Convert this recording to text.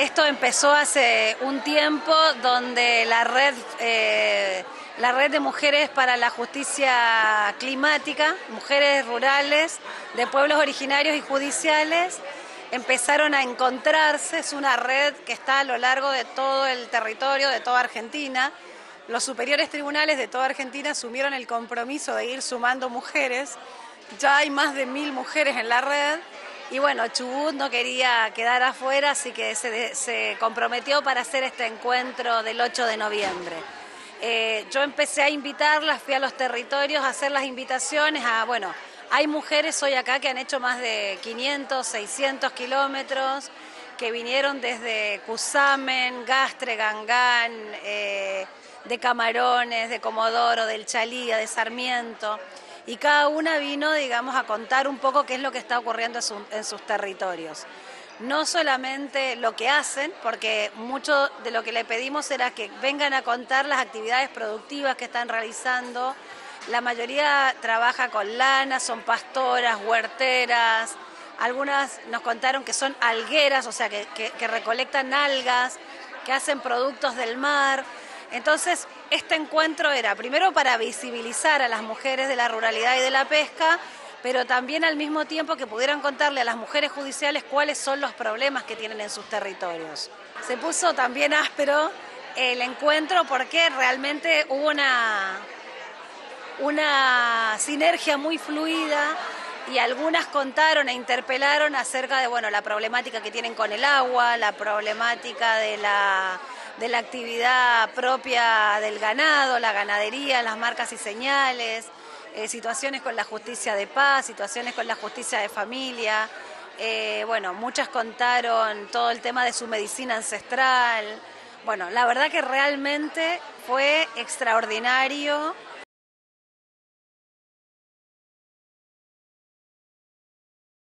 esto empezó hace un tiempo donde la red, eh, la red de mujeres para la justicia climática, mujeres rurales de pueblos originarios y judiciales, empezaron a encontrarse, es una red que está a lo largo de todo el territorio, de toda Argentina. Los superiores tribunales de toda Argentina asumieron el compromiso de ir sumando mujeres. Ya hay más de mil mujeres en la red y bueno, Chubut no quería quedar afuera, así que se, comprometió para hacer este encuentro del 8 de noviembre. Eh, yo empecé a invitarlas, fui a los territorios a hacer las invitaciones a, bueno, hay mujeres hoy acá que han hecho más de 500, 600 kilómetros, que vinieron desde Cusamen, Gastre, Gangán, eh, de Camarones, de Comodoro, del Chalía, de Sarmiento y cada una vino, digamos, a contar un poco qué es lo que está ocurriendo en, sus territorios. No solamente lo que hacen, porque mucho de lo que le pedimos era que vengan a contar las actividades productivas que están realizando. La mayoría trabaja con lana, son pastoras, huerteras, algunas nos contaron que son algueras, o sea, que, que recolectan algas, que hacen productos del mar. Entonces, este encuentro era primero para visibilizar a las mujeres de la ruralidad y de la pesca, pero también al mismo tiempo que pudieran contarle a las mujeres judiciales cuáles son los problemas que tienen en sus territorios. Se puso también áspero el encuentro porque realmente hubo una, una sinergia muy fluida y algunas contaron e interpelaron acerca de bueno, la problemática que tienen con el agua, la problemática de la de la actividad propia del ganado, la ganadería, las marcas y señales, eh, situaciones con la justicia de paz, situaciones con la justicia de familia. Eh, bueno, muchas contaron todo el tema de su medicina ancestral. Bueno, la verdad que realmente fue extraordinario